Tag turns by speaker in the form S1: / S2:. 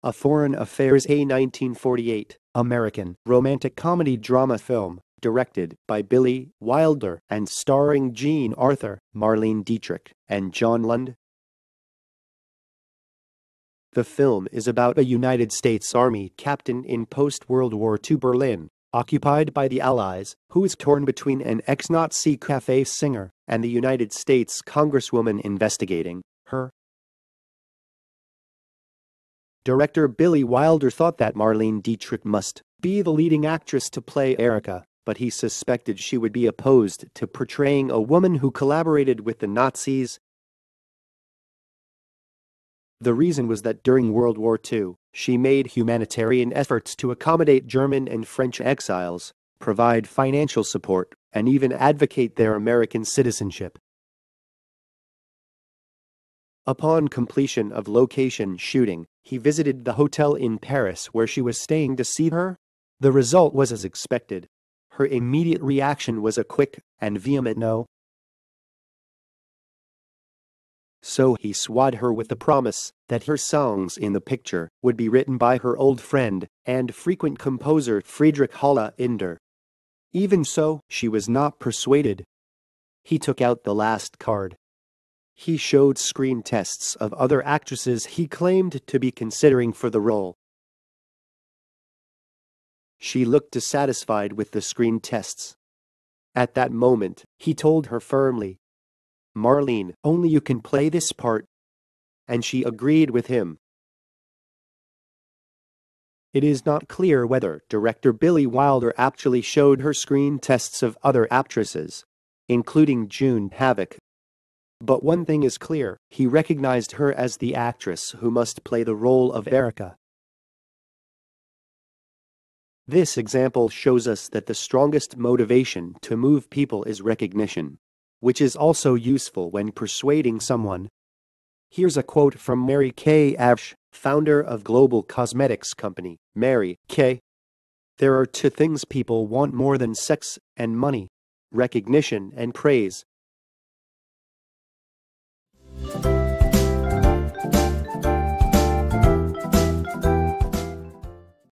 S1: A Foreign Affairs A 1948 American romantic comedy drama film directed by Billy Wilder and starring Jean Arthur, Marlene Dietrich, and John Lund. The film is about a United States Army captain in post-World War II Berlin, occupied by the Allies, who is torn between an ex-Nazi cafe singer and the United States Congresswoman investigating her. Director Billy Wilder thought that Marlene Dietrich must be the leading actress to play Erika, but he suspected she would be opposed to portraying a woman who collaborated with the Nazis. The reason was that during World War II, she made humanitarian efforts to accommodate German and French exiles, provide financial support, and even advocate their American citizenship. Upon completion of location shooting, he visited the hotel in Paris where she was staying to see her. The result was as expected. Her immediate reaction was a quick and vehement no. So he swad her with the promise that her songs in the picture would be written by her old friend and frequent composer Friedrich Hollaender. Even so, she was not persuaded. He took out the last card he showed screen tests of other actresses he claimed to be considering for the role. She looked dissatisfied with the screen tests. At that moment, he told her firmly, Marlene, only you can play this part. And she agreed with him. It is not clear whether director Billy Wilder actually showed her screen tests of other actresses, including June Havoc, but one thing is clear, he recognized her as the actress who must play the role of Erika. This example shows us that the strongest motivation to move people is recognition, which is also useful when persuading someone. Here's a quote from Mary Kay Ash, founder of global cosmetics company, Mary Kay. There are two things people want more than sex and money recognition and praise.